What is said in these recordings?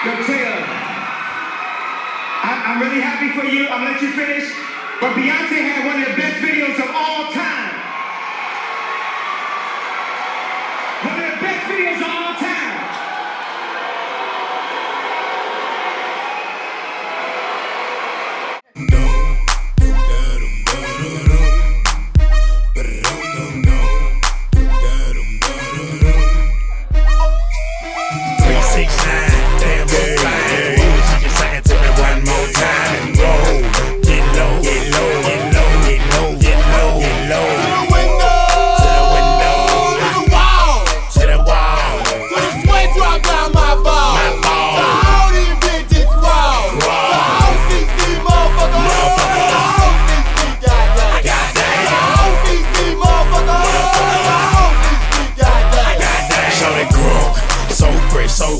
Latia. I, I'm really happy for you. I'll let you finish. But Beyonce had one of the best videos of all time.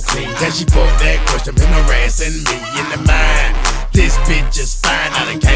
clean. Cause she put that question in her ass and me in the mind. This bitch is fine, I done